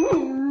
Hmm.